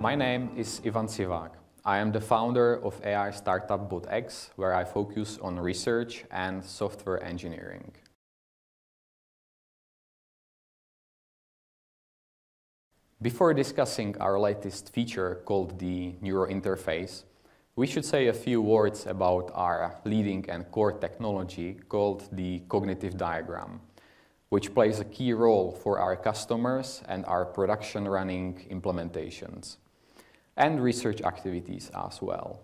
My name is Ivan Sivák. I am the founder of AI startup BotX, where I focus on research and software engineering. Before discussing our latest feature called the Neural Interface, we should say a few words about our leading and core technology called the cognitive diagram, which plays a key role for our customers and our production running implementations, and research activities as well.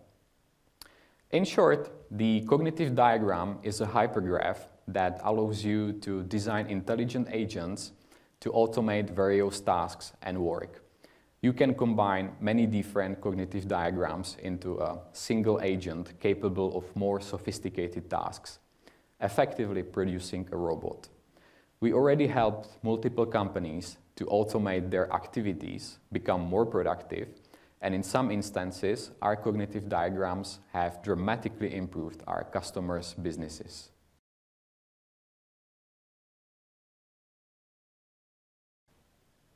In short, the cognitive diagram is a hypergraph that allows you to design intelligent agents to automate various tasks and work you can combine many different cognitive diagrams into a single agent capable of more sophisticated tasks, effectively producing a robot. We already helped multiple companies to automate their activities, become more productive, and in some instances, our cognitive diagrams have dramatically improved our customers' businesses.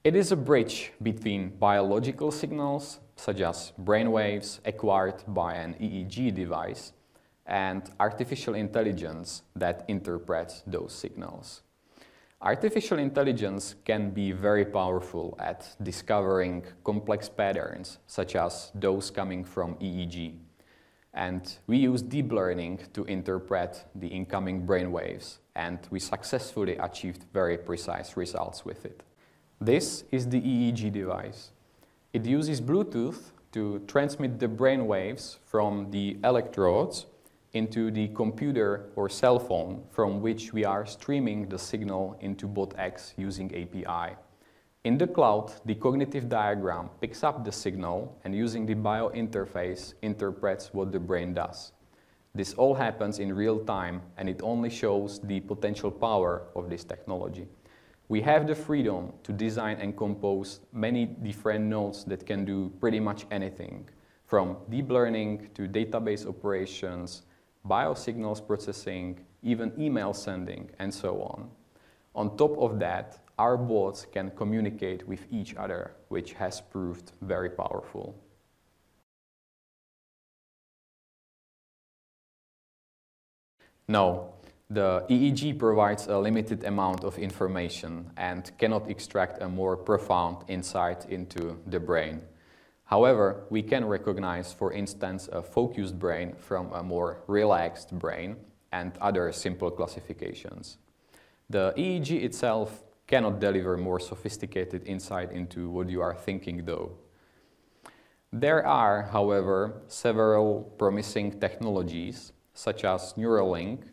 It is a bridge between biological signals, such as brainwaves acquired by an EEG device, and artificial intelligence that interprets those signals. Artificial intelligence can be very powerful at discovering complex patterns, such as those coming from EEG. And we use deep learning to interpret the incoming brainwaves, and we successfully achieved very precise results with it. This is the EEG device. It uses Bluetooth to transmit the brain waves from the electrodes into the computer or cell phone from which we are streaming the signal into BotX using API. In the cloud, the cognitive diagram picks up the signal and using the bio interface interprets what the brain does. This all happens in real time and it only shows the potential power of this technology. We have the freedom to design and compose many different nodes that can do pretty much anything, from deep learning to database operations, biosignals processing, even email sending, and so on. On top of that, our bots can communicate with each other, which has proved very powerful. No, the EEG provides a limited amount of information and cannot extract a more profound insight into the brain. However, we can recognize, for instance, a focused brain from a more relaxed brain and other simple classifications. The EEG itself cannot deliver more sophisticated insight into what you are thinking though. There are, however, several promising technologies, such as Neuralink,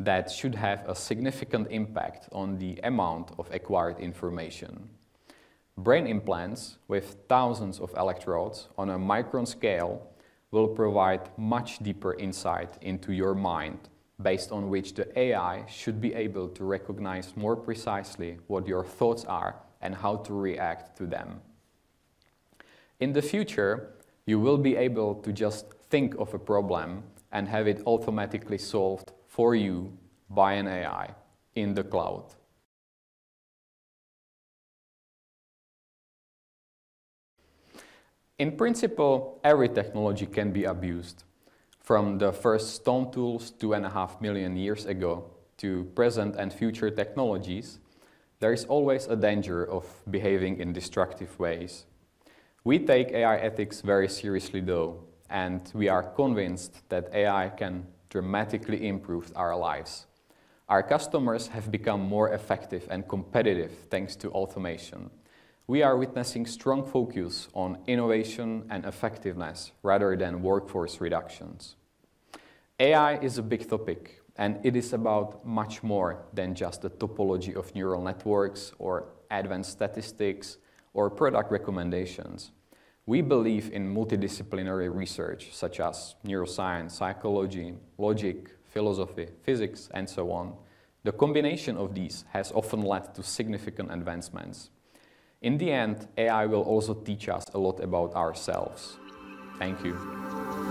that should have a significant impact on the amount of acquired information. Brain implants with thousands of electrodes on a micron scale will provide much deeper insight into your mind based on which the AI should be able to recognize more precisely what your thoughts are and how to react to them. In the future, you will be able to just think of a problem and have it automatically solved for you by an AI in the cloud. In principle, every technology can be abused, from the first stone tools two and a half million years ago to present and future technologies, there is always a danger of behaving in destructive ways. We take AI ethics very seriously though, and we are convinced that AI can dramatically improve our lives. Our customers have become more effective and competitive thanks to automation. We are witnessing strong focus on innovation and effectiveness rather than workforce reductions. AI is a big topic and it is about much more than just the topology of neural networks or advanced statistics or product recommendations. We believe in multidisciplinary research such as neuroscience, psychology, logic, philosophy, physics, and so on. The combination of these has often led to significant advancements. In the end, AI will also teach us a lot about ourselves. Thank you.